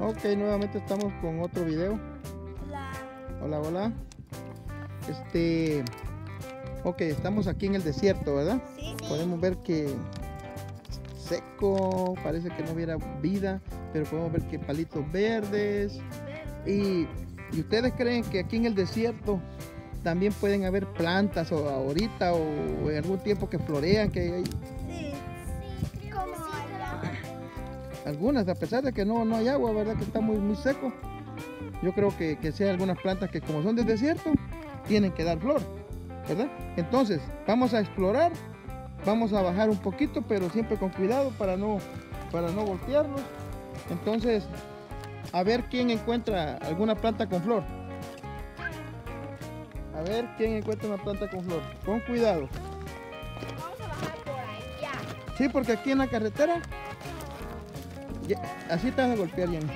Ok, nuevamente estamos con otro video. La... Hola, hola. Este, ok, estamos aquí en el desierto, ¿verdad? Sí, sí. Podemos ver que seco, parece que no hubiera vida, pero podemos ver que palitos verdes. Y, y ustedes creen que aquí en el desierto también pueden haber plantas o ahorita o en algún tiempo que florean, que hay algunas, a pesar de que no, no hay agua, ¿verdad? Que está muy, muy seco. Yo creo que, que sea algunas plantas que como son del desierto, tienen que dar flor, ¿verdad? Entonces, vamos a explorar, vamos a bajar un poquito, pero siempre con cuidado para no, para no voltearnos. Entonces, a ver quién encuentra alguna planta con flor. A ver quién encuentra una planta con flor. Con cuidado. Vamos a bajar por allá. Sí, porque aquí en la carretera, así te vas a golpear, Jenny.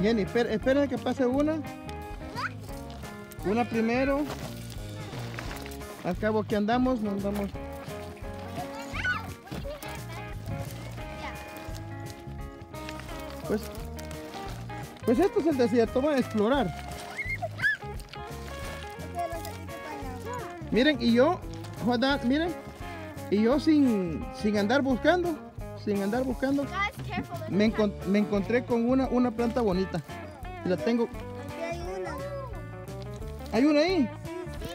Jenny, espera, espera que pase una. Una primero. Al cabo que andamos, nos vamos. Pues, pues esto es el desierto, van a explorar. Miren, y yo, miren, y yo sin, sin andar buscando, sin andar buscando, me, encon- me encontré con una, una planta bonita. Y la tengo, Aquí hay una. ¿hay una ahí?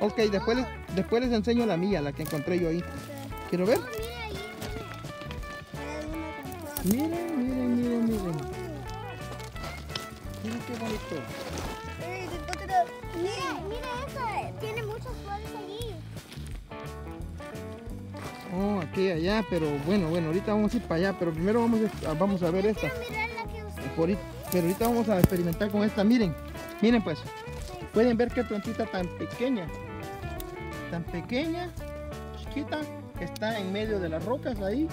Ok, después les, después les enseño la mía, la que encontré yo ahí. ¿Quiero ver? Miren, miren, miren, miren. Miren qué bonito. Mira, mira esa. Tiene muchas flores allí. Oh, aquí, allá, pero bueno, bueno, ahorita vamos a ir para allá, pero primero vamos a, vamos a ver esta. Por pero ahorita vamos a experimentar con esta. Miren, miren pues. Pueden ver qué plantita tan pequeña. Tan pequeña, chiquita, que está en medio de las rocas ahí.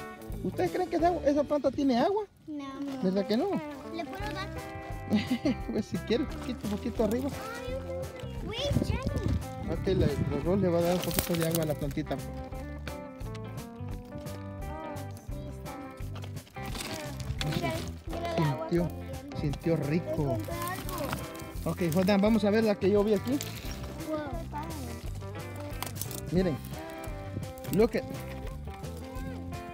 ¿Ustedes creen que esa, esa planta tiene agua? No. ¿Verdad que no? ¿Le puedo dar? pues si quiere, poquito, poquito arriba. Wait, Jenny. Ok, la, le va a dar un poquito de agua a la plantita. Sintió, rico. Ok, Jordan, vamos a ver la que yo vi aquí. Miren. Look at.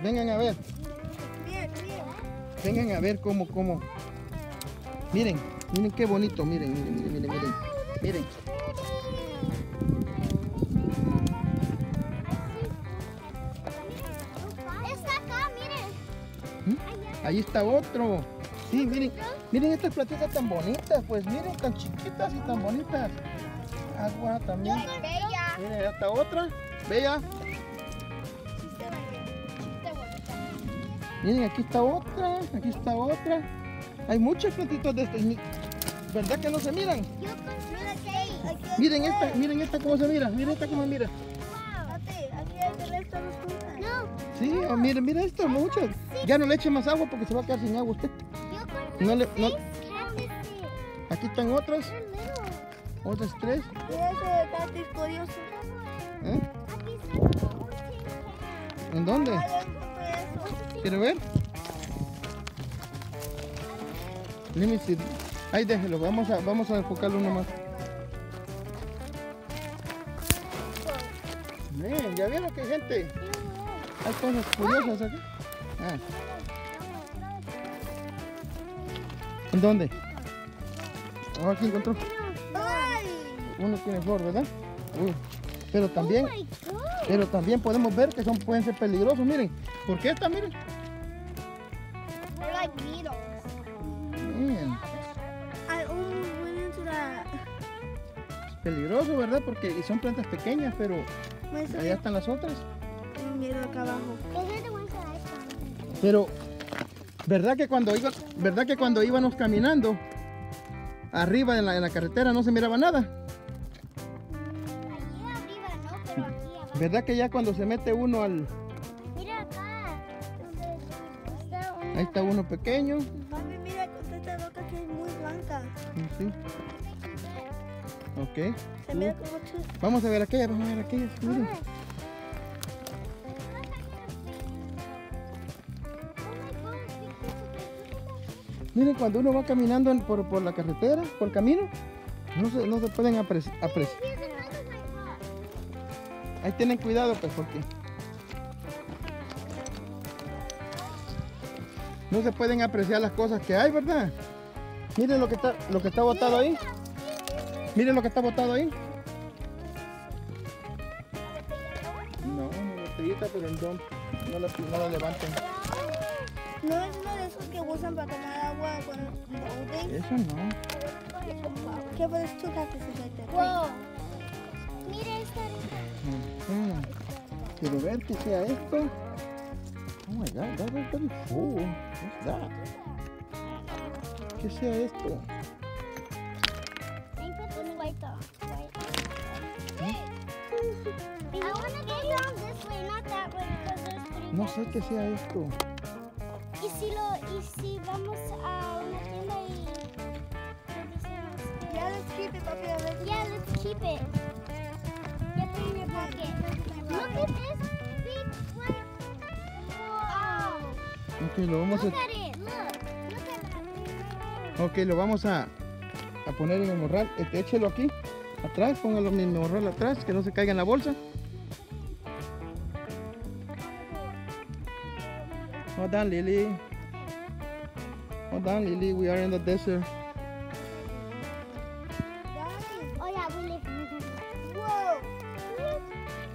Vengan a ver. Vengan a ver cómo, cómo. Miren, miren qué bonito. Miren, miren, miren, miren, miren. Miren. Está acá, miren. ¿Mm? Ahí está otro. Sí, miren. Miren estas plantitas tan bonitas. Pues miren, tan chiquitas y tan bonitas. Agua también. Bella. Miren, esta otra. Vea. Miren, aquí está otra. Aquí está otra. Hay muchas plantitas de estas. ¿Verdad que no se miran? Yo Miren esta, miren esta cómo se mira. Miren esta cómo se mira. Sí, oh, miren, miren esto, muchas. Ya no le eche más agua porque se va a quedar sin agua usted. No le, no, aquí están otras, otras tres. ¿eh? ¿En dónde? ¿Quiere ver? See. Ahí déjelo, vamos a, vamos a enfocarlo uno más. Ya vieron que gente. Hay cosas curiosas aquí. Ah, ¿En dónde? Oh, aquí encontró. Uno tiene flor, ¿verdad? Uy, Pero también, Oh God. pero también podemos ver que son, pueden ser peligrosos, miren. ¿Por qué esta, miren? Miren, that. peligroso, ¿verdad? Porque son plantas pequeñas, pero allá están las otras. Mira acá abajo. Pero, ¿verdad que cuando iba, verdad que cuando íbamos caminando arriba en la, en la carretera no se miraba nada? Allí arriba no, pero aquí abajo. ¿Verdad que ya cuando se mete uno al, Mira acá. Está ahí está uno pequeño? Mami, mira con esta roca que es muy blanca. Sí. Ok. Se mira como chus. Vamos a ver aquella, vamos a ver aquella. Miren. Miren, cuando uno va caminando por, por la carretera, por el camino, no se, no se pueden apreciar. Ahí tienen cuidado, pues, porque no se pueden apreciar las cosas que hay, ¿verdad? Miren lo que está, lo que está botado ahí. Miren lo que está botado ahí. No, una botellita, pero en don. No la, no la levanten. No es uno de esos que usan para tomar agua con loading. Eso no. There's two cactuses right there. Wow. Mira esta Ujú. Quiero ver que sea esto. Oh my god, that is very full. What's that? ¿Qué sea esto? I put this white on. I want to get down this way, not that way, because there's three. No sé qué sea esto. Y si lo, y si vamos a una tienda y le decimos, Yeah, let's keep it, papi. ver. yeah, let's keep it. It in your pocket. Look at this big white. Wow. Ok, lo vamos Look a, at it. Look. Look at okay, lo vamos a, a poner en el morral. Este, échelo aquí, atrás, póngalo en el morral atrás, que no se caiga en la bolsa. Hold on, Lily. Hold on, Lily. We are in the desert. Oh yeah, we live in the Whoa.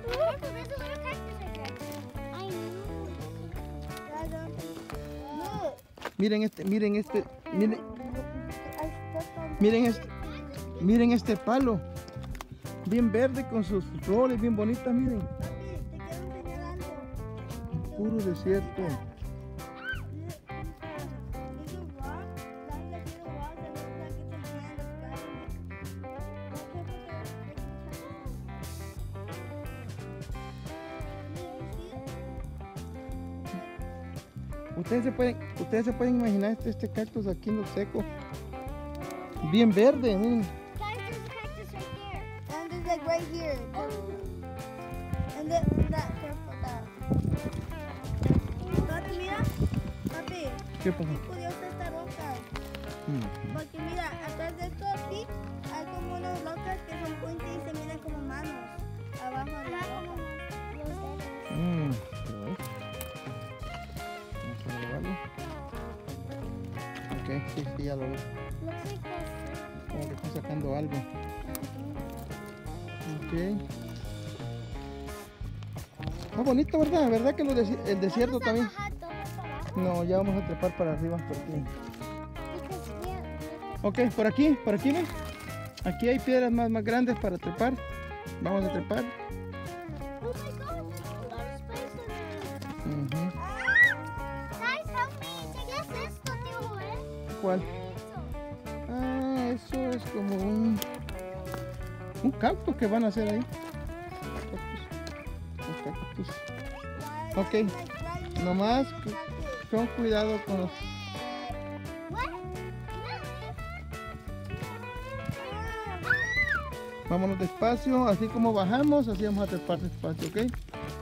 Look, there's a little cactus right there. I know. Yeah, don't- Look. Miren este, miren este, miren, miren este, miren este palo. Bien verde con sus flores bien bonitas, miren. Papi, te. Puro desierto. Ustedes se pueden, ustedes se pueden imaginar este, este cactus aquí en lo seco. Bien verde, miren. Cactus mira. Papi, ¿Qué pasa? Mm. Porque mira, atrás de esto aquí sí, sí, ya lo vi. Como que está sacando algo. Ok. Está bonito, ¿verdad? ¿Verdad que lo el desierto Vamos a también? bajar. No, ya vamos a trepar para arriba por aquí. Ok, por aquí, por aquí, ¿ven? Aquí hay piedras más, más grandes para trepar. Vamos a trepar. ¿Cuál? Eso. Ah, eso es como un, un cactus que van a hacer ahí. Cactus. Cactus. Ok, nomás con cuidado con los... Vámonos despacio, así como bajamos, así vamos a trepar despacio, ¿ok?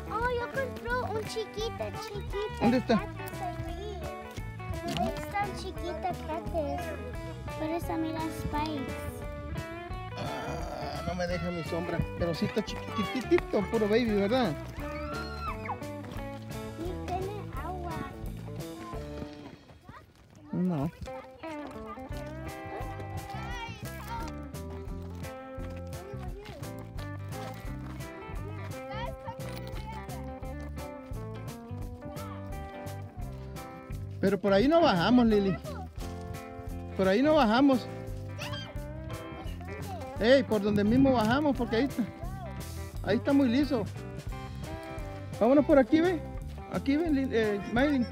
Oh, yo compré un chiquita, chiquita. ¿Dónde está? Está un chiquita cactus. Por eso mira spikes. Ah, no me deja mi sombra, pero sí está chiquititito, puro baby, ¿verdad? Y tiene agua. No. Pero por ahí no bajamos, Lili. Por ahí no bajamos. Ey, por donde mismo bajamos, porque ahí está. Ahí está muy liso. Vámonos por aquí, ve. Aquí, ve, Lili- eh, Maylin.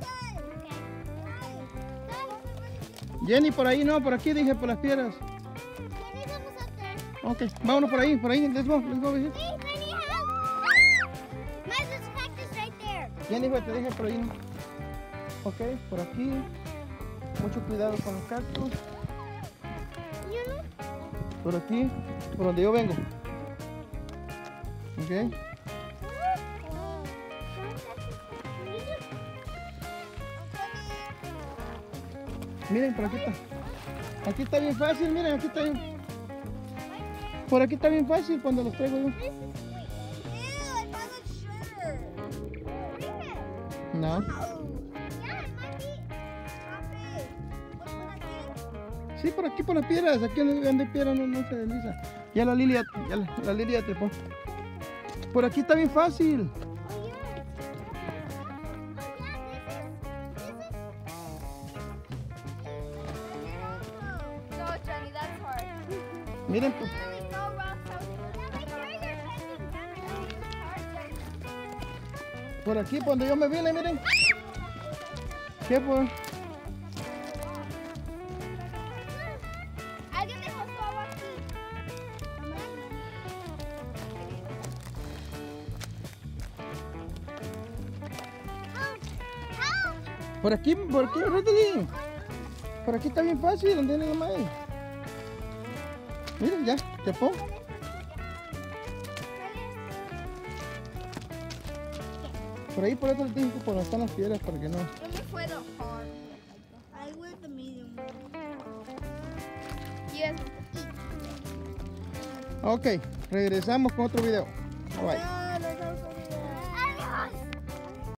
Jenny, por ahí no, por aquí dije, por las piedras. Ok, vámonos por ahí, por ahí. Let's go, let's go. Hey, Jenny, help! Ah! Right there. Jenny, te dije por ahí. Ok, por aquí. Mucho cuidado con los cactus. Por aquí, por donde yo vengo. Ok. Miren, por aquí está. Aquí está bien fácil, miren, aquí está bien. Por aquí está bien fácil cuando los traigo yo. No. Sí, por aquí por las piedras. Aquí donde hay piedras no, se desliza. Ya la Lilia, ya la, Lilia trepó. Por aquí está bien fácil. Miren, pues, por aquí, por donde yo me vine, miren. ¿Qué pues? Por aquí, por aquí, Rosalie. Por aquí está bien fácil, donde viene la madre. Miren, ya, trepó. Por ahí, por otro tiempo, por donde están las piedras, para que no. Me fue the hard. I went the medium Yes. Ok, regresamos con otro video. Bye. Bye.